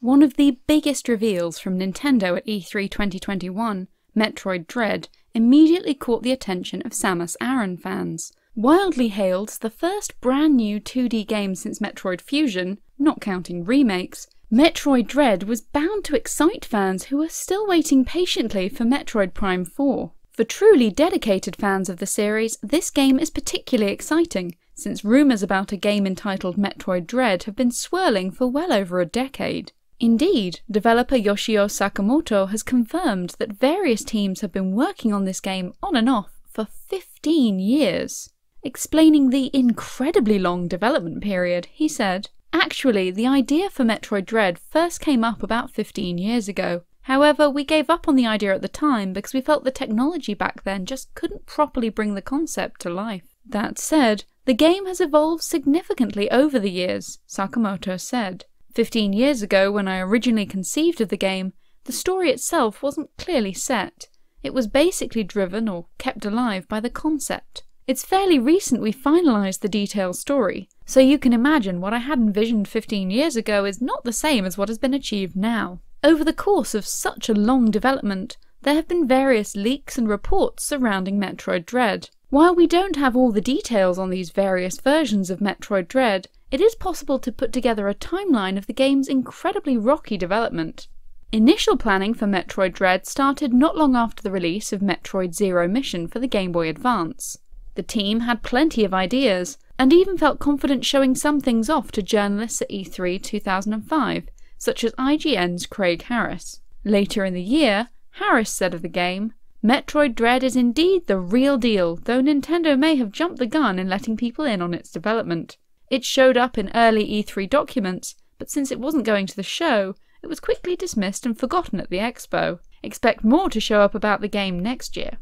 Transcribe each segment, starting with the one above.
One of the biggest reveals from Nintendo at E3 2021, Metroid Dread, immediately caught the attention of Samus Aran fans. Wildly hailed as the first brand new 2D game since Metroid Fusion, not counting remakes, Metroid Dread was bound to excite fans who are still waiting patiently for Metroid Prime 4. For truly dedicated fans of the series, this game is particularly exciting, since rumours about a game entitled Metroid Dread have been swirling for well over a decade. Indeed, developer Yoshio Sakamoto has confirmed that various teams have been working on this game on and off for 15 years. Explaining the incredibly long development period, he said, Actually, the idea for Metroid Dread first came up about 15 years ago. However, we gave up on the idea at the time because we felt the technology back then just couldn't properly bring the concept to life. That said, the game has evolved significantly over the years, Sakamoto said. 15 years ago, when I originally conceived of the game, the story itself wasn't clearly set. It was basically driven or kept alive by the concept. It's fairly recent we finalised the detailed story, so you can imagine what I had envisioned 15 years ago is not the same as what has been achieved now. Over the course of such a long development, there have been various leaks and reports surrounding Metroid Dread. While we don't have all the details on these various versions of Metroid Dread, it is possible to put together a timeline of the game's incredibly rocky development. Initial planning for Metroid Dread started not long after the release of Metroid Zero Mission for the Game Boy Advance. The team had plenty of ideas, and even felt confident showing some things off to journalists at E3 2005, such as IGN's Craig Harris. Later in the year, Harris said of the game, Metroid Dread is indeed the real deal, though Nintendo may have jumped the gun in letting people in on its development. It showed up in early E3 documents, but since it wasn't going to the show, it was quickly dismissed and forgotten at the expo. Expect more to show up about the game next year.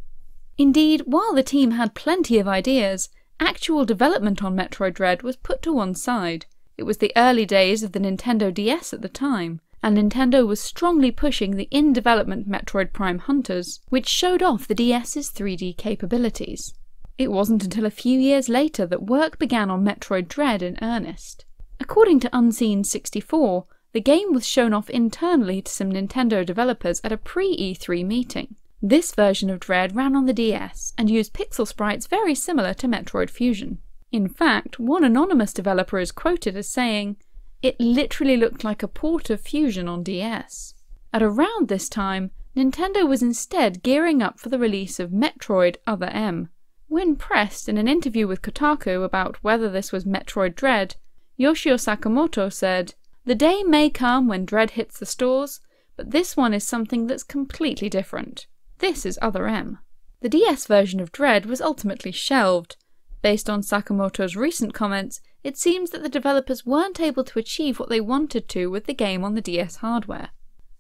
Indeed, while the team had plenty of ideas, actual development on Metroid Dread was put to one side. It was the early days of the Nintendo DS at the time, and Nintendo was strongly pushing the in development Metroid Prime Hunters, which showed off the DS's 3D capabilities. It wasn't until a few years later that work began on Metroid Dread in earnest. According to Unseen64, the game was shown off internally to some Nintendo developers at a pre E3 meeting. This version of Dread ran on the DS and used pixel sprites very similar to Metroid Fusion. In fact, one anonymous developer is quoted as saying, It literally looked like a port of Fusion on DS. At around this time, Nintendo was instead gearing up for the release of Metroid Other M, when pressed in an interview with Kotaku about whether this was Metroid Dread, Yoshio Sakamoto said, The day may come when Dread hits the stores, but this one is something that's completely different. This is Other M. The DS version of Dread was ultimately shelved. Based on Sakamoto's recent comments, it seems that the developers weren't able to achieve what they wanted to with the game on the DS hardware.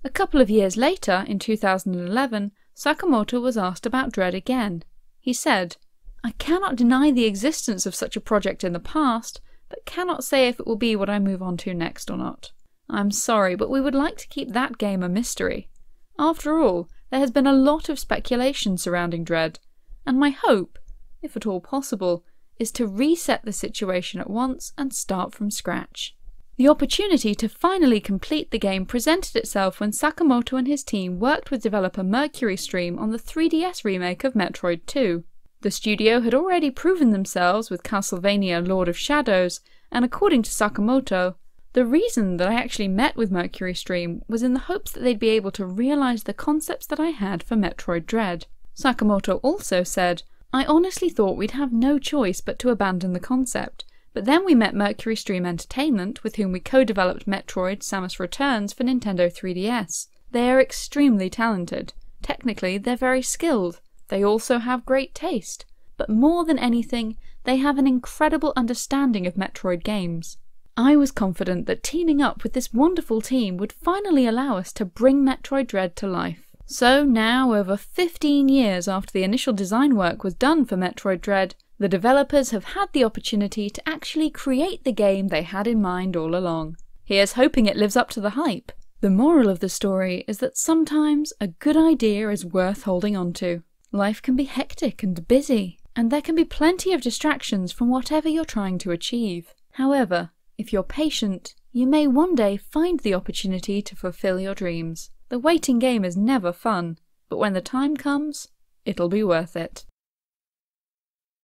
A couple of years later, in 2011, Sakamoto was asked about Dread again. He said, I cannot deny the existence of such a project in the past, but cannot say if it will be what I move on to next or not. I'm sorry, but we would like to keep that game a mystery. After all, there has been a lot of speculation surrounding Dread, and my hope, if at all possible, is to reset the situation at once and start from scratch. The opportunity to finally complete the game presented itself when Sakamoto and his team worked with developer Mercury Stream on the 3DS remake of Metroid 2. The studio had already proven themselves with Castlevania Lord of Shadows, and according to Sakamoto, the reason that I actually met with Mercury Stream was in the hopes that they'd be able to realise the concepts that I had for Metroid Dread. Sakamoto also said, I honestly thought we'd have no choice but to abandon the concept, but then we met Mercury Stream Entertainment, with whom we co developed Metroid Samus Returns for Nintendo 3DS. They are extremely talented. Technically, they're very skilled, they also have great taste, but more than anything, they have an incredible understanding of Metroid games. I was confident that teaming up with this wonderful team would finally allow us to bring Metroid Dread to life. So now, over 15 years after the initial design work was done for Metroid Dread, the developers have had the opportunity to actually create the game they had in mind all along. Here's hoping it lives up to the hype. The moral of the story is that sometimes a good idea is worth holding on to. Life can be hectic and busy, and there can be plenty of distractions from whatever you're trying to achieve. However, if you're patient, you may one day find the opportunity to fulfill your dreams. The waiting game is never fun, but when the time comes, it'll be worth it.